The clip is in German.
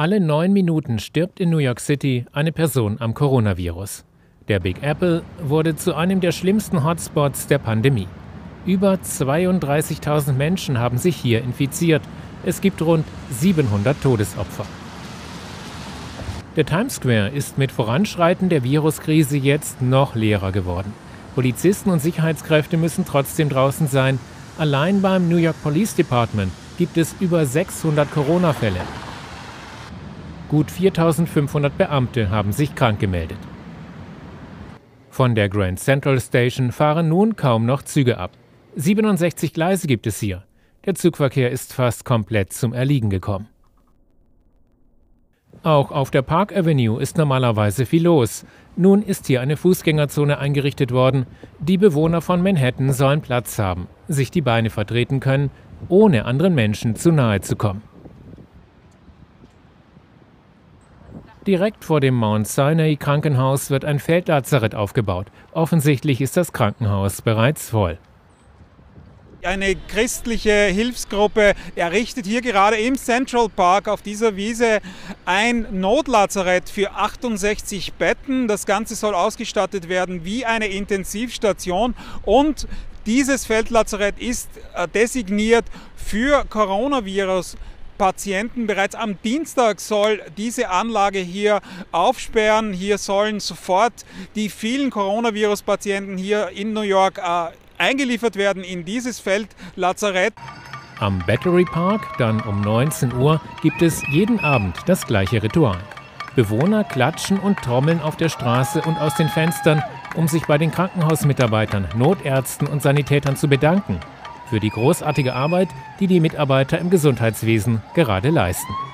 Alle neun Minuten stirbt in New York City eine Person am Coronavirus. Der Big Apple wurde zu einem der schlimmsten Hotspots der Pandemie. Über 32.000 Menschen haben sich hier infiziert. Es gibt rund 700 Todesopfer. Der Times Square ist mit Voranschreiten der Viruskrise jetzt noch leerer geworden. Polizisten und Sicherheitskräfte müssen trotzdem draußen sein. Allein beim New York Police Department gibt es über 600 Corona-Fälle. Gut 4500 Beamte haben sich krank gemeldet. Von der Grand Central Station fahren nun kaum noch Züge ab. 67 Gleise gibt es hier. Der Zugverkehr ist fast komplett zum Erliegen gekommen. Auch auf der Park Avenue ist normalerweise viel los. Nun ist hier eine Fußgängerzone eingerichtet worden. Die Bewohner von Manhattan sollen Platz haben, sich die Beine vertreten können, ohne anderen Menschen zu nahe zu kommen. Direkt vor dem Mount Sinai Krankenhaus wird ein Feldlazarett aufgebaut. Offensichtlich ist das Krankenhaus bereits voll. Eine christliche Hilfsgruppe errichtet hier gerade im Central Park auf dieser Wiese ein Notlazarett für 68 Betten. Das Ganze soll ausgestattet werden wie eine Intensivstation und dieses Feldlazarett ist äh, designiert für Coronavirus. Patienten. Bereits am Dienstag soll diese Anlage hier aufsperren. Hier sollen sofort die vielen Coronavirus-Patienten hier in New York äh, eingeliefert werden in dieses Feld Lazarett. Am Battery Park, dann um 19 Uhr, gibt es jeden Abend das gleiche Ritual. Bewohner klatschen und trommeln auf der Straße und aus den Fenstern, um sich bei den Krankenhausmitarbeitern, Notärzten und Sanitätern zu bedanken für die großartige Arbeit, die die Mitarbeiter im Gesundheitswesen gerade leisten.